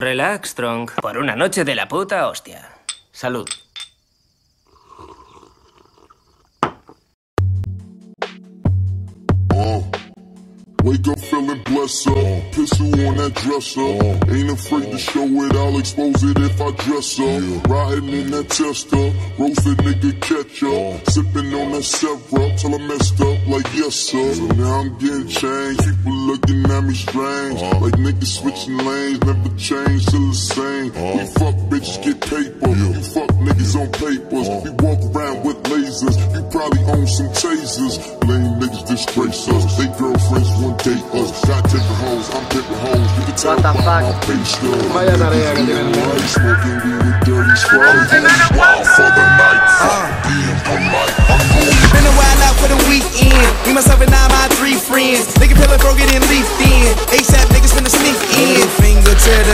Relax, Strong. Por una noche de la puta hostia. Salud. Wake up feeling blessed up. Pistol on that dresser. Ain't afraid to show it, I'll expose it if I dress up. Riding in that tester. Roasted nigga catch up. Sipping on that syrup till I messed up like yes sir. So now I'm getting changed. People looking at me strange. Like niggas switching lanes. Never change, the same. We fuck bitches, get paper. You fuck niggas on papers. We walk around with lasers. You probably own some tasers. Lame niggas disgrace us. They girlfriends one date us. Got different hoes, I'm different hoes. You can tell by fuck? my face stuff. Vaya tarea que. Smoking weed with dirty scrubs. Wild for the night. Fuck uh. being polite. I'm going Been a while out for the weekend. Me, myself, and I, my three friends. Nigga pillar broke it and leafed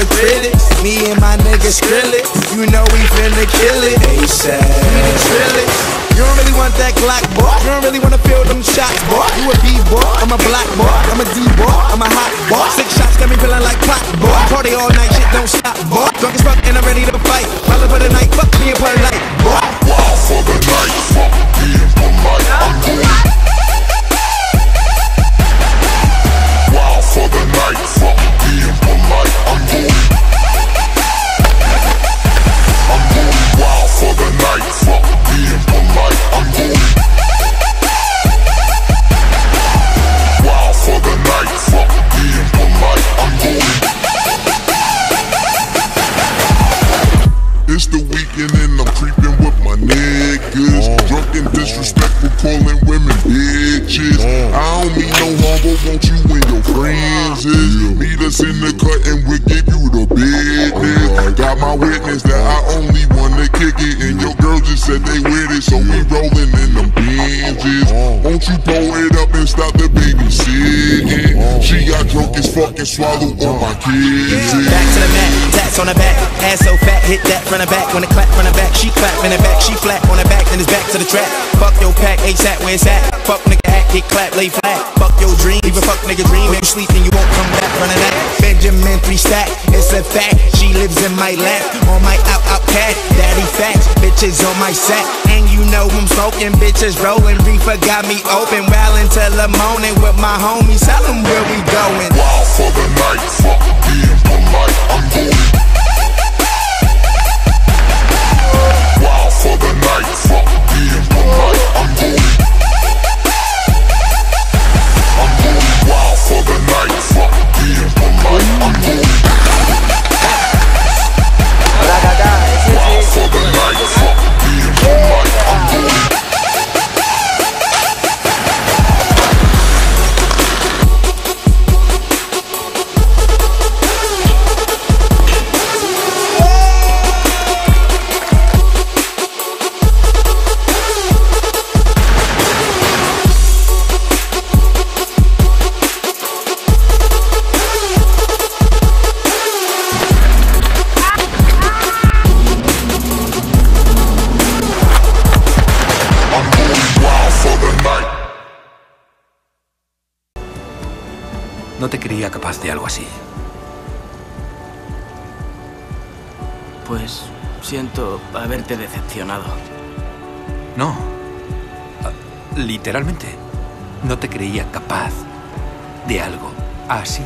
The critics. Me and my niggas nigga Skrillex. You know we finna kill it. ASAP. We the Skrillex. You don't really want that Glock, boy. You don't really wanna feel them shots, boy. You a B-boy, I'm a black boy. I'm a D-boy, I'm a hot boy. Six shots got me feeling like pot, boy. Party all night, shit don't stop, boy. Drunk as fuck and I'm ready to fight. Disrespectful, calling women bitches. I don't mean no harm, but want you and your friends is. Meet us in the cut and we'll give you the business. Got my witness that I only wanna kick it, and your girl just said they with it, so we rolling in them binges. Oh. Won't you pull it up and stop the babysitting? Oh. She got drunk as fuck and swallowed all my kids. On the back, ass so fat, hit that from the back. When it clap from the back, she clap in the back, she flat on the back, then it's back to the track. Fuck your pack, ASAP, where it's at. Fuck nigga act, get clap, lay flat. Fuck your dream, even fuck nigga dream. When you sleep and you won't come back from that. Benjamin three stack, it's a fact. She lives in my lap, on my out out cat. Daddy facts, bitches on my sack. And you know I'm smoking, bitches rolling. Reefer got me open, well until the morning with my homies. Tell them where we going. Wild for the night, fuck being No te creía capaz de algo así. Pues siento haberte decepcionado. No. Ah, Literalmente. No te creía capaz de algo así.